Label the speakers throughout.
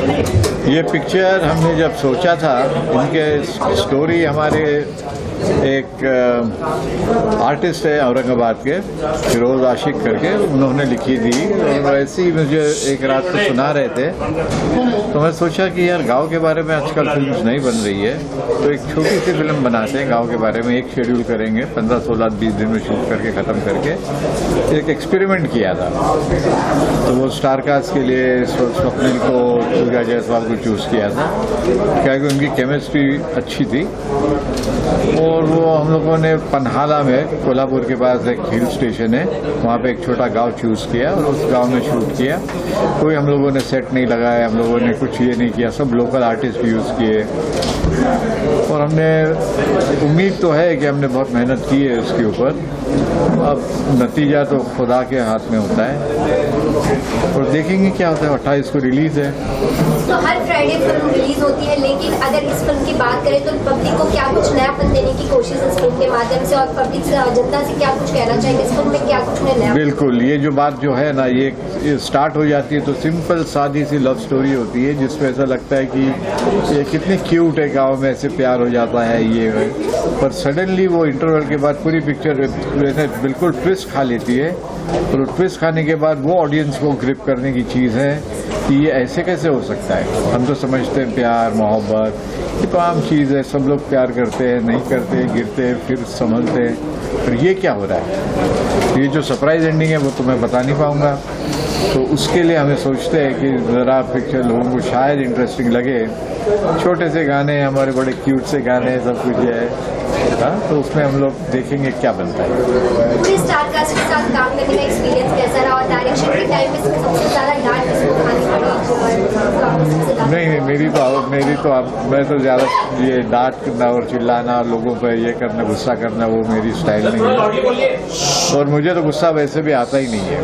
Speaker 1: है ये पिक्चर हमने जब सोचा था, उनके स्टोरी हमारे एक आर्टिस्ट है औरंगाबाद के, फिरोज आशिक करके, उन्होंने लिखी थी। और ऐसे ही मुझे एक रात को सुना रहे थे। तो मैं सोचा कि यार, गाँव के बारे में आजकल फ़िल्म नहीं बन रही है। तो एक छोटी सी फ़िल्म बनाते हैं गाँव के बारे में, एक शेड्यूल करेंगे, पंद्रह, सोलह, बीस दिन में शूट करके, ख़त्म करके। एक एक्सपेरिमेंट किया था। तो वो स्टारकास्ट के लिए स्वप्निल को, दुर्गा जायसवाल को चूज़ किया था। क्योंकि उनकी केमिस्ट्री अच्छी थी। और वो हम लोगों ने पन्हाला में, कोल्हापुर के पास एक हिल स्टेशन है। वहाँ पे एक छोटा गाँव चूज़ किया और उस गाँव में शूट किया। कोई हम लोगों ने सेट नहीं लगाया, हम लोगों ने कुछ ये नहीं किया। सब लोकल आर्टिस्ट यूज़ किए। और हमने, उम्मीद तो है कि हमने बहुत मेहनत की है उसके ऊपर। अब नतीजा तो खुदा के हाथ में होता है। और देखेंगे क्या होता है। अट्ठाईस को रिलीज़ है।
Speaker 2: तो हर फ्राइडे फ़िल्म रिलीज़ होती है, लेकिन अगर इस फ़िल्म की बात करें तो पब्लिक को क्या कुछ नया नयापन देने की कोशिश इस फ़िल्म के माध्यम से और पब्लिक जनता से क्या कुछ कहना चाहेंगे इस फ़िल्म में क्या कुछ नया
Speaker 1: बिल्कुल, ये जो बात जो है ना, ये स्टार्ट हो जाती है तो सिंपल सादी सी लव स्टोरी होती है, जिसमें ऐसा लगता है कि ये कितनी क्यूट है, गाँव में ऐसे प्यार हो जाता है, ये है। पर सडनली वो इंटरवल के बाद पूरी पिक्चर बिल्कुल ट्विस्ट खा लेती है। और ट्विस्ट खाने के बाद वो ऑडियंस को ग्रिप करने की चीज़ है कि ये ऐसे कैसे हो सकता है। हम तो समझते हैं प्यार, मोहब्बत, ये तो आम चीज़ है, सब लोग प्यार करते हैं, नहीं करते, गिरते हैं, फिर संभलते हैं। फिर ये क्या हो रहा है? ये जो सरप्राइज़ एंडिंग है, वो तो मैं बता नहीं पाऊँगा। तो उसके लिए हमें सोचते हैं कि ज़रा पिक्चर लोगों को शायद इंटरेस्टिंग लगे। छोटे से गाने, हमारे बड़े क्यूट से गाने, सब कुछ है। हाँ तो उसमें हम लोग देखेंगे क्या बनता
Speaker 2: है। करने का एक्सपीरियंस कैसा रहा और डायरेक्शन के टाइम में सबसे ज़्यादा डांट किसको खानी पड़ी
Speaker 1: नहीं नहीं मेरी तो मेरी तो मैं तो ज़्यादा ये डांट करना और चिल्लाना लोगों पर ये करना गुस्सा करना वो मेरी स्टाइल नहीं है। और मुझे तो गुस्सा वैसे भी आता ही नहीं है।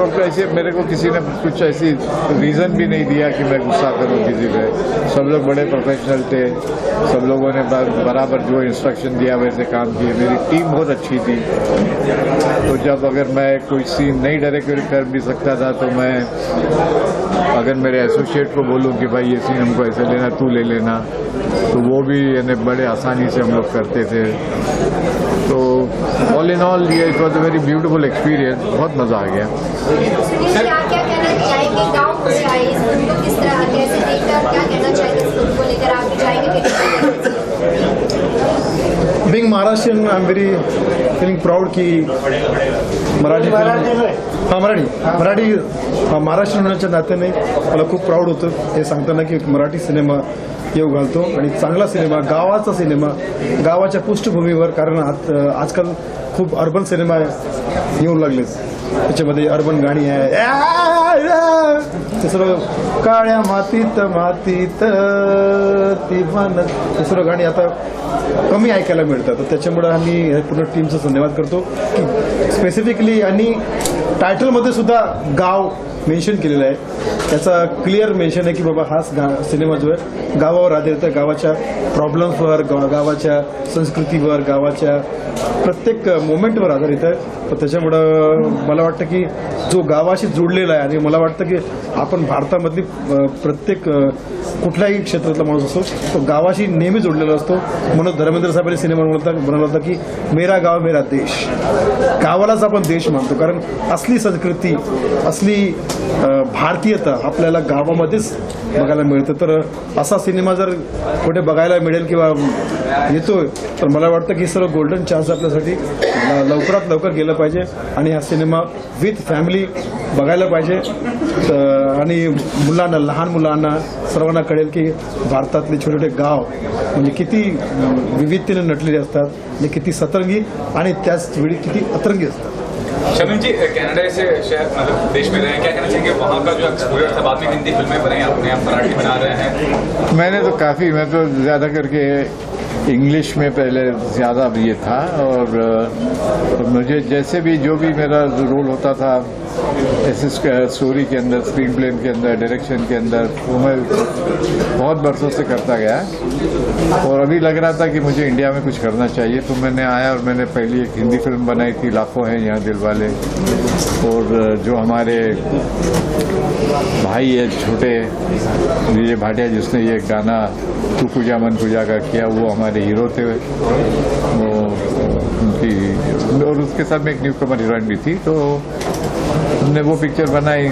Speaker 1: और और ऐसे मेरे को किसी ने कुछ ऐसी रीज़न भी नहीं दिया कि मैं गुस्सा करूँ किसी पे। सब लोग बड़े प्रोफेशनल थे। सब लोगों ने बराबर जो इंस्ट्रक्शन दिया, वैसे काम किए। मेरी टीम बहुत अच्छी थी। तो जब अगर मैं कोई सीन नहीं डायरेक्ट कर भी सकता था तो मैं अगर मेरे एसोसिएट को बोलूँ कि भाई ये सीन हमको ऐसे लेना, तू ले लेना तो वो भी यानी बड़े आसानी से हम लोग करते थे। तो ऑल इन ऑल ये it was a very beautiful experience बहुत मज़ा आ गया।
Speaker 3: Being Maharashtrian, I'm very feeling proud की मराठी हां मराठी. मराठी महाराष्ट्र होण्याच्या नात्याने मला खूप प्राऊड होतं. हे सांगताना की मराठी सिनेमा येऊ घालतो आणि चांगला सिनेमा गावाचा सिनेमा गावाच्या पृष्ठभूमीवर कारण आजकाल खूप अर्बन सिनेमा येऊ लागले त्याच्यामध्ये अर्बन गाणी आहे. ते सर्व काळ्या मातीत मातीत. ती ते सर्व गाणी आता कमी ऐकायला मिळतात. तर त्याच्यामुळे आम्ही पूर्ण टीमचा धन्यवाद करतो. की स्पेसिफिकली आणि टायटलमध्ये सुद्धा गाव मेन्शन केलेलं आहे. त्याचा क्लिअर मेन्शन आहे की बाबा हाच गा सिनेमा जो आहे गावावर आधारित आहे. गावाच्या प्रॉब्लेम्सवर गावाच्या संस्कृतीवर गावाच्या प्रत्येक मोमेंटवर आधारित आहे. तर त्याच्यामुळं मला वाटतं की जो गावाशी जोडलेला आहे आणि मला वाटतं की आपण भारतामधली प्रत्येक कुठल्याही क्षेत्रातला माणूस असतो तो गावाशी नेहमी जोडलेला असतो. म्हणून धर्मेंद्र साहेबांनी सिनेमा म्हणाला होता की मेरा गाव मेरा देश. गावालाच आपण देश मानतो कारण असली संस्कृती असली भारतीयता आपल्याला गावामध्येच बघायला मिळतं. तर असा सिनेमा जर कुठे बघायला मिळेल किंवा येतोय तर मला वाटतं की सर्व गोल्डन चान्स आपल्यासाठी लवकरात लवकर गेलं पाहिजे आणि हा सिनेमा विथ फॅमिली बघायला पाहिजे. आणि मुलांना लहान मुलांना सर्वांना कळेल की भारतातले छोटे छोटे गाव म्हणजे किती विविधतेने नटलेले असतात म्हणजे किती सतरंगी आणि त्याच वेळी किती अतरंगी असतात.
Speaker 4: शमीम जी कनाडा से शहर मतलब देश में रहे क्या कहना चाहिए वहाँ का जो एक्सपोजर था, बाद में हिंदी फ़िल्में बनाई अपने आप मराठी बना रहे हैं।
Speaker 1: मैंने तो काफ़ी, मैं तो ज़्यादा करके इंग्लिश में पहले ज़्यादा ये था और मुझे जैसे भी, जो भी मेरा रोल होता था, ऐसे स्टोरी के अंदर स्क्रीन प्ले के अंदर डायरेक्शन के अंदर, वो मैं बहुत बरसों से करता गया। और अभी लग रहा था कि मुझे इंडिया में कुछ करना चाहिए तो मैंने आया और मैंने पहली एक हिंदी फ़िल्म बनाई थी, लाखों हैं यहाँ दिल वाले। और, जो हमारे भाई है, छोटे, विजय भाटिया जिसने ये गाना तू पूजा मन पूजा का किया, वो हमारे हीरो थे वो उनकी, और उसके साथ में एक न्यू कमर हीरोइन भी थी तो हमने वो पिक्चर बनाई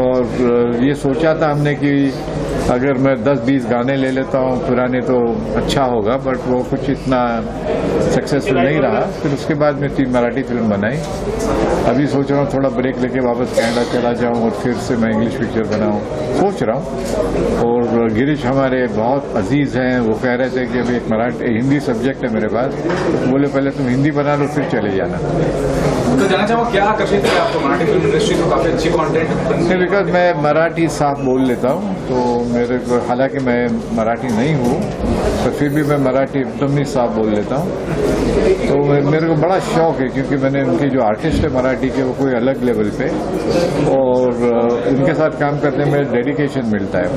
Speaker 1: और ये सोचा था हमने कि अगर मैं 10-20 गाने ले लेता हूँ, पुराने तो अच्छा होगा बट वो कुछ इतना सक्सेसफुल नहीं रहा। फिर उसके बाद में तीन मराठी फ़िल्म बनाई। अभी सोच रहा हूँ थोड़ा ब्रेक लेके वापस कैनेडा चला जाऊँ और फिर से मैं इंग्लिश पिक्चर बनाऊँ। सोच रहा हूँ। और गिरीश हमारे बहुत अज़ीज़ हैं। वो कह रहे थे कि अभी एक मराठी हिंदी सब्जेक्ट है मेरे पास। बोले पहले तुम हिंदी बना लो फिर चले जाना।
Speaker 4: तो जानना चाहूँगा क्या आकर्षित है आपको मराठी फ़िल्म इंडस्ट्री तो काफ़ी अच्छी कंटेंट
Speaker 1: बिकॉज़ मैं मराठी साफ़ बोल लेता हूँ। तो मेरे को हालाँकि मैं मराठी नहीं हूँ। पर फिर भी मैं मराठी एकदम ही साफ़ बोल लेता हूँ। तो मेरे को बड़ा शौक है क्योंकि मैंने उनके जो आर्टिस्ट है मराठी के वो कोई अलग लेवल पे, और उनके साथ काम करने में डेडिकेशन मिलता है।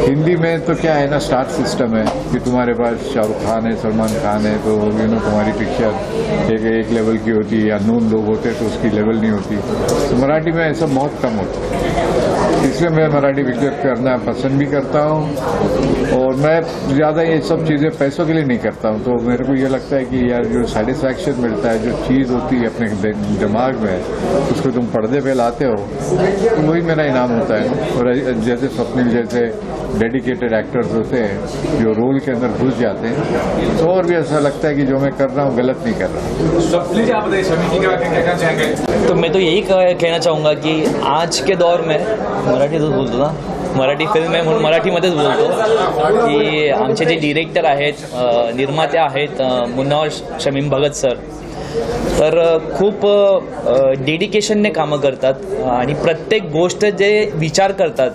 Speaker 1: हिंदी में तो क्या है ना स्टार सिस्टम है कि तुम्हारे पास शाहरुख खान है, सलमान खान है तो यू नो तुम्हारी पिक्चर एक एक लेवल की होती है, या नून लोग होते तो उसकी लेवल नहीं होती। तो मराठी में ऐसा बहुत कम होता है। इसलिए मैं मराठी पिक्चर करना पसंद भी करता हूँ और मैं ज़्यादा ये सब चीज़ें पैसों के लिए नहीं करता हूँ। तो मेरे को ये लगता है कि यार जो सेटिस्फैक्शन मिलता है, जो चीज़ होती है अपने दिमाग में, उसको तुम पर्दे पे लाते हो तो वही मेरा इनाम होता है। और जैसे स्वप्निल जैसे डेडिकेटेड एक्टर्स होते हैं जो रोल के अंदर घुस जाते हैं तो और भी ऐसा लगता है कि जो मैं कर रहा हूँ गलत नहीं कर रहा हूँ।
Speaker 5: तो मैं तो यही कहना चाहूँगा कि आज के दौर में मराठीतच बोलतो ना मराठी फ़िल्म आहे म्हणून मराठीमध्येच बोलतो की आमचे जे डिरेक्टर आहेत अ, निर्माते आहेत मुन्नावर शमीम भगत सर तर खूप डेडिकेशनने कामं करतात आणि प्रत्येक गोष्ट जे विचार करतात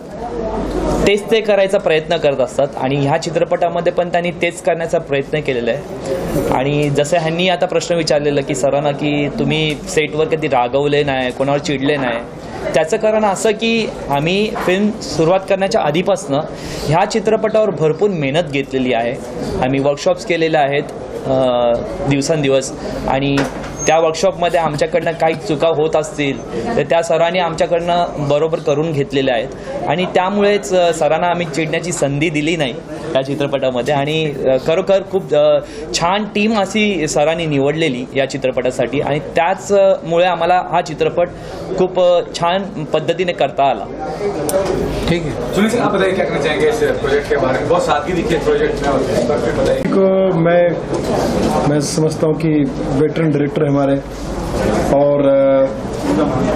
Speaker 5: तेच ते करायचा प्रयत्न करत असतात. आणि ह्या चित्रपटामध्ये पण त्यांनी तेच करण्याचा प्रयत्न केलेला आहे. आणि जसं ह्यांनी आता प्रश्न विचारलेला की सरांना की तुम्ही सेटवर कधी रागवले नाही कोणावर चिडले नाही? त्याचं कारण असं की आम्ही फिल्म सुरुवात करण्याच्या आधीपासनं ह्या चित्रपटावर भरपूर मेहनत घेतलेली आहे. आम्ही वर्कशॉप्स केलेले आहेत दिवसेंदिवस. आणि त्या वर्कशॉपमध्ये आमच्याकडनं काही चुका होत असतील तर त्या सरांनी आमच्याकडनं बरोबर करून घेतलेल्या आहेत. आणि त्यामुळेच सरांना आम्ही चिडण्याची संधी दिली नाही. त्या चित्रपटामध्ये. आणि खरोखर खूप छान टीम अशी सरांनी निवडलेली या चित्रपटासाठी. आणि त्याचमुळे आम्हाला हा चित्रपट खूप छान पद्धतीने करता आला.
Speaker 1: ठीक है
Speaker 4: आप बताइए क्या कहना चाहेंगे इस प्रोजेक्ट के बारे में. बहुत सादगी दिखी प्रोजेक्ट में
Speaker 3: को समझता हूँ कि वेटरन डायरेक्टर है हमारे और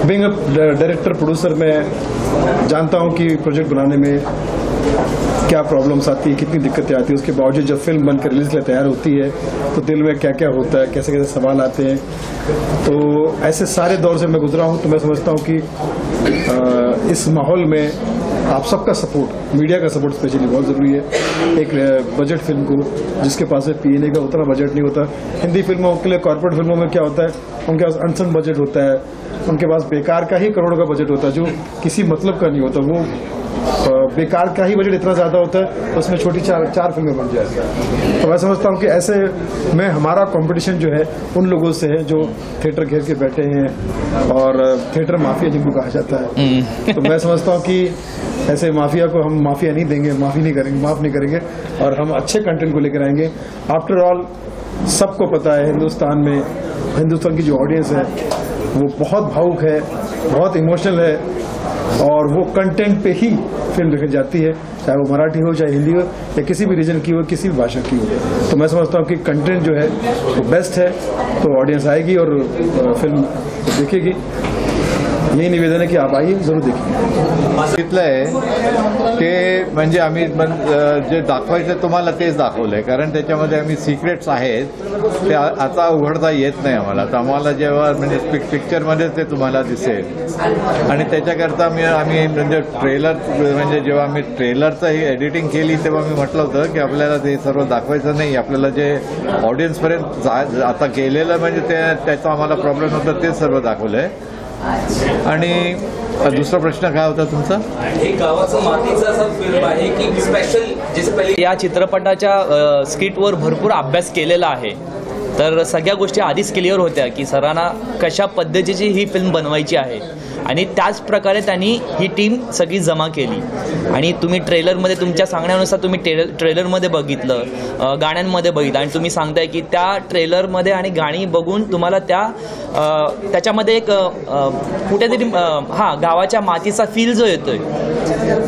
Speaker 3: बिंग डायरेक्टर प्रोड्यूसर मैं जानता हूँ कि प्रोजेक्ट बनाने में क्या प्रॉब्लम्स आती है कितनी दिक्कतें आती है उसके बावजूद जब फ़िल्म बनकर रिलीज़ के लिए तैयार होती है तो दिल में क्या क्या होता है कैसे कैसे सवाल आते हैं? तो ऐसे सारे दौर से मैं गुजरा हूँ तो मैं समझता हूँ कि अ, इस माहौल में आप सबका सपोर्ट मीडिया का सपोर्ट स्पेशली बहुत ज़रूरी है। एक बजट फ़िल्म को जिसके पास है पीएनए का उतना बजट नहीं होता। हिंदी फ़िल्मों के लिए कॉर्पोरेट फ़िल्मों में क्या होता है उनके पास अनसन बजट होता है उनके पास बेकार का ही करोड़ों का बजट होता है जो किसी मतलब का नहीं होता वो बेकार का ही बजट इतना ज़्यादा होता है उसमें छोटी चार चार फ़िल्में बन जाती हैं तो मैं समझता हूँ कि ऐसे में हमारा कंपटीशन जो है उन लोगों से है जो थिएटर घेर के बैठे हैं और थिएटर माफिया जिनको कहा जाता है। तो मैं समझता हूँ कि ऐसे माफिया को हम माफिया नहीं देंगे माफ़ी नहीं करेंगे माफ़ नहीं करेंगे और हम अच्छे कंटेंट को लेकर आएँगे। आफ्टर ऑल सबको पता है हिंदुस्तान में हिंदुस्तान की जो ऑडियंस है वो बहुत भावुक है बहुत इमोशनल है और वो कंटेंट पे ही फ़िल्म देखी जाती है, चाहे वो मराठी हो, चाहे हिंदी हो, या किसी भी रीजन की हो, किसी भी भाषा की हो। तो मैं समझता हूँ कि कंटेंट जो है, वो बेस्ट है तो ऑडियंस आएगी और फ़िल्म देखेगी। यही निवेदन है कि आप आइए जरूर देखिए.
Speaker 1: सांगितलंय ते म्हणजे आम्ही जे दाखवायचं तुम्हाला तेच दाखवलंय कारण त्याच्यामध्ये आम्ही सिक्रेट्स आहेत. ते आता उघडता येत नाही आम्हाला. तर आम्हाला जेव्हा म्हणजे पिक पिक्चरमध्ये ते तुम्हाला दिसेल. आणि त्याच्याकरता मी आम्ही म्हणजे ट्रेलर म्हणजे जेव्हा आम्ही ट्रेलरचं ही एडिटिंग केली तेव्हा मी म्हटलं होतं की आपल्याला ते सर्व दाखवायचं नाही. आपल्याला जे ऑडियन्सपर्यंत जा- आता गेलेलं म्हणजे ते त्याचा आम्हाला प्रॉब्लेम होता तेच सर्व दाखवलंय. आणि दुसरा प्रश्न काय होता तुमचा?
Speaker 6: गावाचं फिल्म आहे की स्पेशल
Speaker 5: या चित्रपटाच्या स्किटवर भरपूर अभ्यास केलेला आहे. तर सगळ्या गोष्टी आधीच क्लिअर होत्या की सरांना कशा पद्धतीची ही फिल्म बनवायची आहे. आणि त्याच प्रकारे त्यांनी ही टीम सगळी जमा केली. आणि तुम्ही ट्रेलरमध्ये तुमच्या सांगण्यानुसार तुम्ही ट्रेलर ट्रेलरमध्ये बघितलं गाण्यांमध्ये बघितलं. आणि तुम्ही सांगताय की त्या ट्रेलरमध्ये आणि गाणी बघून तुम्हाला त्या त्याच्यामध्ये एक कुठेतरी हां हा गावाच्या मातीचा फील जो येतोय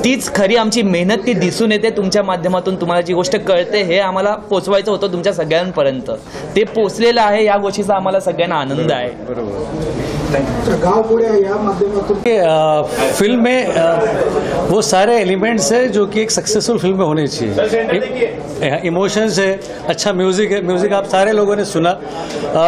Speaker 5: तीच खरी आमची मेहनत ती दिसून येते. तुमच्या माध्यमातून तुम्हाला जी गोष्ट कळते हे आम्हाला पोचवायचं होतं तुमच्या सगळ्यांपर्यंत. ते पोचलेलं आहे या गोष्टीचा आम्हाला सगळ्यांना आनंद आहे.
Speaker 1: बरोबर.
Speaker 7: या
Speaker 8: फ़िल्म में वो सारे एलिमेंट्स है जो कि एक सक्सेसफुल फ़िल्म में होने चाहिए। इमोशंस है अच्छा म्यूज़िक है म्यूज़िक आप सारे लोगों ने सुना।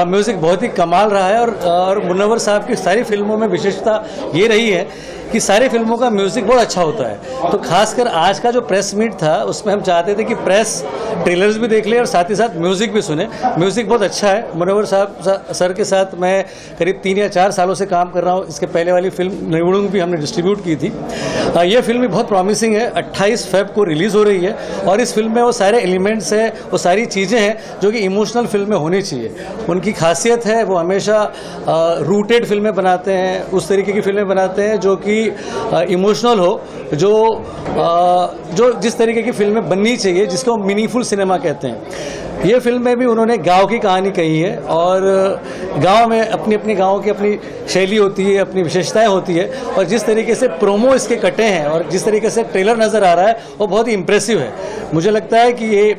Speaker 8: म्यूज़िक बहुत ही कमाल रहा है और और मुनवर साहब की सारी फ़िल्मों में विशेषता ये रही है। कि सारी फ़िल्मों का म्यूज़िक बहुत अच्छा होता है। तो खासकर आज का जो प्रेस मीट था, उसमें हम चाहते थे कि प्रेस ट्रेलर्स भी देख ले और साथ ही साथ म्यूज़िक भी सुने। म्यूज़िक बहुत अच्छा है। मनोहर साहब सर के साथ मैं करीब तीन या चार सालों से काम कर रहा हूँ। इसके पहले वाली फ़िल्म निवड़ुंग भी हमने डिस्ट्रीब्यूट की थी। ये फ़िल्म भी बहुत प्रॉमिसिंग है। 28 फेब को रिलीज़ हो रही है और इस फ़िल्म में वो सारे एलिमेंट्स हैं, वो सारी चीज़ें हैं जो कि इमोशनल फ़िल्म में होनी चाहिए। उनकी खासियत है, वो हमेशा रूटेड फ़िल्में बनाते हैं, उस तरीके की फ़िल्में बनाते हैं जो कि इमोशनल हो जो आ, जो जिस तरीके की फ़िल्में बननी चाहिए जिसको मीनिंगफुल सिनेमा कहते हैं। ये फ़िल्म में भी उन्होंने गाँव की कहानी कही है और गाँव में अपनी अपनी गाँव की अपनी शैली होती है, अपनी विशेषताएँ होती है और जिस तरीके से प्रोमो इसके कटे हैं और जिस तरीके से ट्रेलर नज़र आ रहा है, वो बहुत ही इम्प्रेसिव है। मुझे लगता है कि ये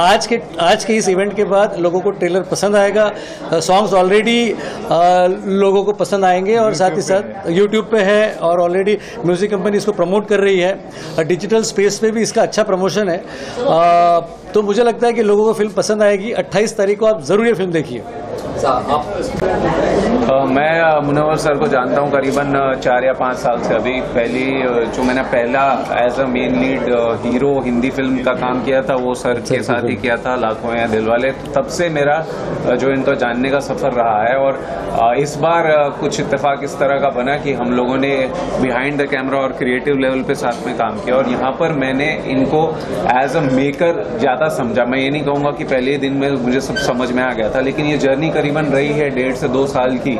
Speaker 8: आज के आज के इस इवेंट के बाद लोगों को ट्रेलर पसंद आएगा। सॉन्ग्स ऑलरेडी लोगों को पसंद आएँगे और साथ ही साथ यूट्यूब पे है और ऑलरेडी म्यूज़िक कंपनी इसको प्रमोट कर रही है। डिजिटल स्पेस पे भी इसका अच्छा प्रमोशन है। तो मुझे लगता है कि लोगों को फ़िल्म पसंद आएगी। 28 तारीख को आप ज़रूर ये फ़िल्म देखिए।
Speaker 6: आप
Speaker 9: मैं मुनव्वर सर को जानता हूँ, करीबन चार या पाँच साल से अभी। पहली जो मैंने पहला as a main lead hero Hindi film का काम किया था, वो सर के साथ ही किया था, लाखों या दिलवाले तब से मेरा जो इनको जानने का सफ़र रहा है और इस बार कुछ इत्तेफाक इस तरह का बना कि हम लोगों ने बिहाइंड द कैमरा और क्रिएटिव लेवल पे साथ में काम किया। और यहाँ पर मैंने इनको एज अ मेकर ज़्यादा समझा। मैं ये नहीं कहूँगा कि पहले दिन में मुझे सब समझ में आ गया था, लेकिन ये जर्नी करीबन रही है डेढ़ से दो साल की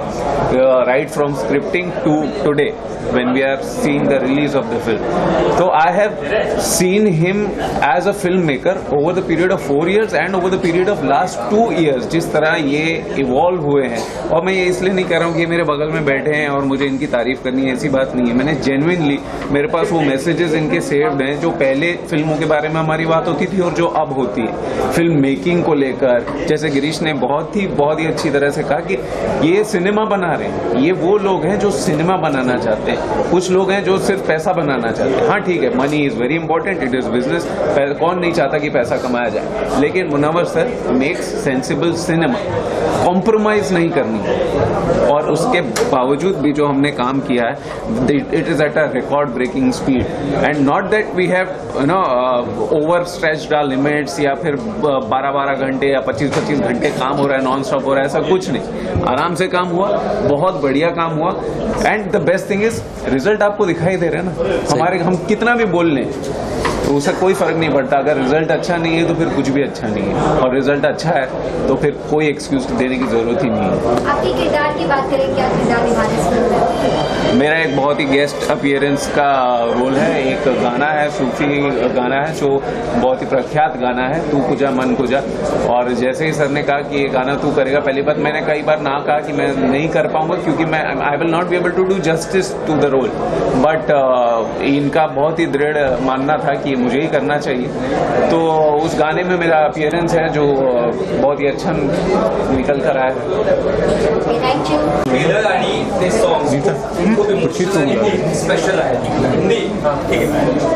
Speaker 9: right from scripting to today when we are seeing the release of the film. So, I have seen him as a filmmaker over the period of four years and over the period of last two years. जिस तरह ये evolve हुए हैं और मैं ये इसलिए नहीं कह रहा हूँ कि मेरे बगल में बैठे हैं और मुझे इनकी तारीफ़ करनी है, ऐसी बात नहीं है मैंने जेनुइनली मेरे पास वो मैसेजेस इनके सेव्ड हैं, जो पहले फ़िल्मों के बारे में हमारी बात होती थी और जो अब होती है फ़िल्म मेकिंग को लेकर, जैसे गिरीश ने बहुत ही बहुत ही अच्छी तरह से कहा कि ये सिनेमा बना रहे हैं ये वो लोग हैं जो सिनेमा बनाना चाहते हैं कुछ लोग हैं जो सिर्फ़ पैसा बनाना चाहते हैं। हाँ ठीक है money is very important it is business कौन नहीं चाहता कि पैसा कमाया जाए? लेकिन Munawar sir makes sensible cinema compromise नहीं करनी। है और उसके बावजूद भी जो हमने काम किया है it is at a record breaking speed and not that we have you know overstretched our limits या फिर बारह बारह घंटे या पच्चीस पच्चीस घंटे काम हो रहा है नॉन स्टॉप हो रहा है ऐसा कुछ नहीं। आराम से काम हुआ बहुत बढ़िया काम हुआ। And the best thing is result आपको दिखाई दे रहे हैं ना। हमारे हम कितना भी बोल लें तो उससे कोई फ़र्क नहीं पड़ता। अगर रिज़ल्ट अच्छा नहीं है तो फिर कुछ भी अच्छा नहीं है। और रिज़ल्ट अच्छा है तो फिर कोई एक्सक्यूज देने की ज़रूरत ही नहीं है।
Speaker 2: आपके किरदार की बात करें क्या किरदार निभा रहे इस फ़िल्म में
Speaker 9: मेरा एक बहुत ही गेस्ट अपियरेंस का रोल है। एक गाना है सूफी गाना है जो बहुत ही प्रख्यात गाना है तू कुजा मन कुजा और जैसे ही सर ने कहा कि ये गाना तू करेगा पहली बात मैंने कई बार ना कहा कि मैं नहीं कर पाऊँगा क्योंकि मैं I will not be able to do justice to the role but इनका बहुत ही दृढ़ मानना था कि मुझे ही करना चाहिए। तो उस गाने में मेरा अपियरेंस है जो बहुत ही अच्छा निकल कर आया है।
Speaker 6: स्पेशल है.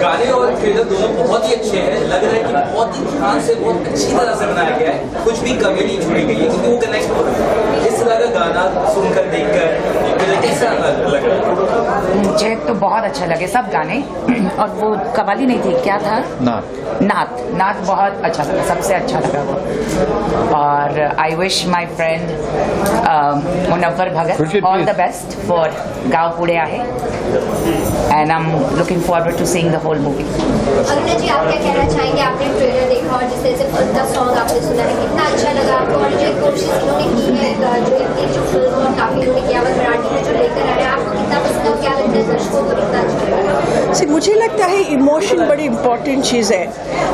Speaker 6: गाने और ट्रेलर दोनों बहुत ही अच्छे हैं. लग रहा है कि बहुत ही ध्यान से बहुत अच्छी तरह से बनाया गया है। कुछ भी कमी नहीं छोड़ी गई है क्योंकि वो कनेक्ट हो रहा है। इस तरह का गाना सुनकर देखकर
Speaker 7: मुझे तो बहुत अच्छा लगे सब गाने। और वो कवाली नहीं थी क्या था?
Speaker 1: नाथ।
Speaker 7: नाथ। नात बहुत अच्छा लगा सबसे अच्छा लगा वो। और I wish my friend Munawar Bhagat all the best for Gaon Pune Aahe and I am looking forward to seeing the whole movie
Speaker 2: Aruna ji आप क्या कहना चाहेंगे? आपने ट्रेलर देखा और जिस तरह से सॉन्ग आपने सुना है कितना अच्छा लगा आपको? और जो कोशिश इन्होंने की है जो जो फ़िल्म और काफ़ी इन्होंने किया हुआ मराठी में जो लेकर आ रहे हैं आपको कितना पसंद और क्या लगता है दर्शकों को कितना अच्छा
Speaker 10: See, मुझे लगता है इमोशन बड़ी इंपॉर्टेंट चीज़ है।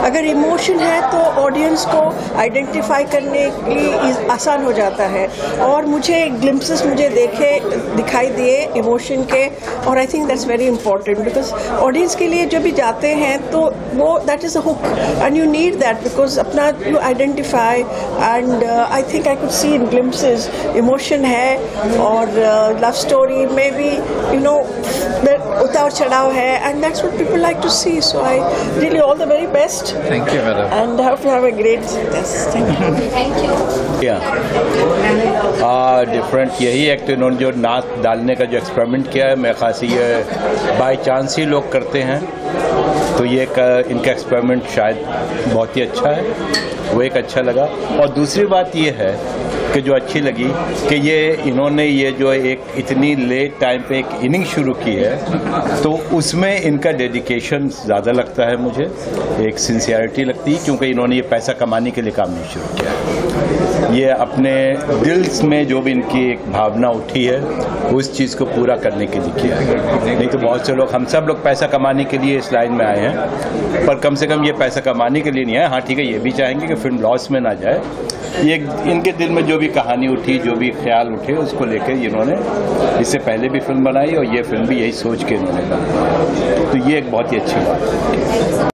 Speaker 10: अगर इमोशन है तो ऑडियंस को आइडेंटिफाई करने के लिए आसान हो जाता है। और मुझे ग्लिम्पसेस मुझे देखे दिखाई दिए इमोशन के और I think that's very important because audience के लिए जब भी जाते हैं तो वो that is a hook and you need that because अपना you identify and I think I could see in glimpses emotion है और लव स्टोरी में भी यू नो उतार चढ़ाव है and that's what people like to see so I really all the very best
Speaker 1: thank you madam
Speaker 10: and hope you have a great success. Thank you.
Speaker 2: Thank you
Speaker 11: different यही एक तो इन्होंने जो नाच डालने का जो एक्सपेरिमेंट किया है मैं खासी ये बाय चांस ही लोग करते हैं तो ये एक इनका एक्सपेरिमेंट शायद बहुत ही अच्छा है वो एक अच्छा लगा। और दूसरी बात ये है कि जो अच्छी लगी कि ये इन्होंने ये जो एक इतनी लेट टाइम पे एक इनिंग शुरू की है तो उसमें इनका डेडिकेशन ज़्यादा लगता है मुझे। एक सिंसियरिटी लगती है, क्योंकि इन्होंने ये पैसा कमाने के लिए काम नहीं शुरू किया है। ये अपने दिल में जो भी इनकी एक भावना उठी है उस चीज़ को पूरा करने के लिए किया है। नहीं तो बहुत से लोग, हम सब लोग पैसा कमाने के लिए इस लाइन में आए हैं, पर कम से कम ये पैसा कमाने के लिए नहीं आए। हाँ ठीक है, ये भी चाहेंगे कि फ़िल्म लॉस में ना जाए। ये इनके दिल में जो भी कहानी उठी, जो भी ख्याल उठे, उसको लेकर इन्होंने इससे पहले भी फ़िल्म बनाई और ये फ़िल्म भी यही सोच के इन्होंने बनाई। तो ये एक बहुत ही अच्छी बात है।